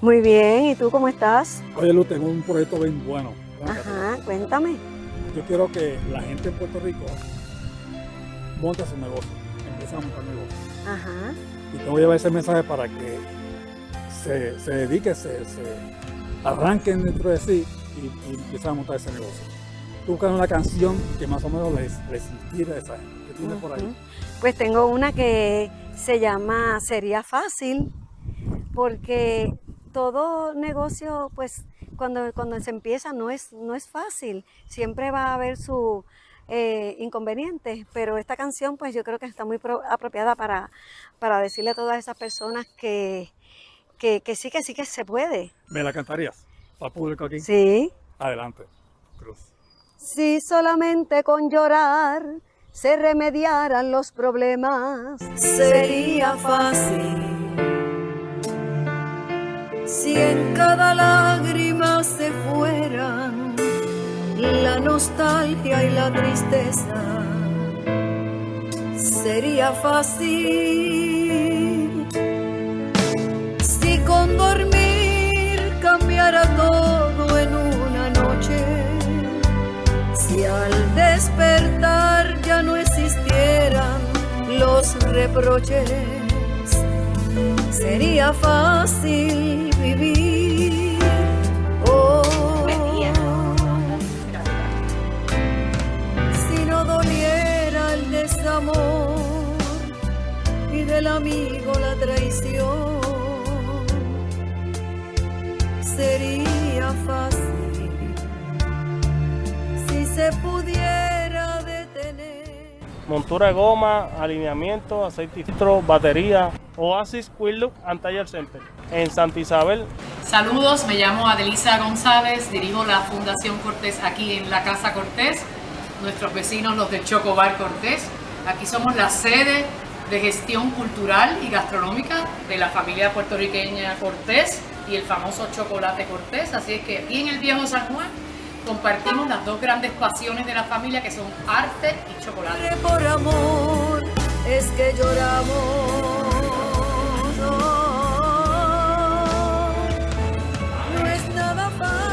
Muy bien, ¿y tú cómo estás? Oye, Luz, tengo un proyecto bien bueno. Ajá, cuéntame. Yo quiero que la gente en Puerto Rico monte su negocio, empiece a montar negocio. Ajá. Y tengo que llevar ese mensaje para que se, se dediquen, se, se arranquen dentro de sí y, y empiecen a montar ese negocio. Tú buscas una canción que más o menos les, les inspire a esa gente. ¿Qué tienes por ahí? Pues tengo una que se llama Sería Fácil, porque todo negocio, pues cuando, cuando se empieza no es, no es fácil, siempre va a haber su eh, inconvenientes, pero esta canción pues yo creo que está muy pro- apropiada para, para decirle a todas esas personas que, que, que sí, que sí que se puede. ¿Me la cantarías? Para público aquí. Sí. Adelante, Cruz. Si solamente con llorar se remediaran los problemas, sería fácil. Si en cada lágrima se fueran la nostalgia y la tristeza, sería fácil. Si con dormir cambiara todo en una noche, si al despertar ya no existieran los reproches, sería fácil vivir. Oh, si no doliera el desamor y del amigo la traición, sería fácil. Si se pudiera detener. montura de goma, alineamiento, aceite y filtro, batería, Oasis Quick Look and Tire Center en Santa Isabel. Saludos, me llamo Adelisa González, dirijo la Fundación Cortés aquí en la Casa Cortés, nuestros vecinos los del Chocobar Cortés. Aquí somos la sede de gestión cultural y gastronómica de la familia puertorriqueña Cortés y el famoso chocolate Cortés. Así es que aquí en el Viejo San Juan compartimos las dos grandes pasiones de la familia que son arte y chocolate. Por amor es que lloramos. never find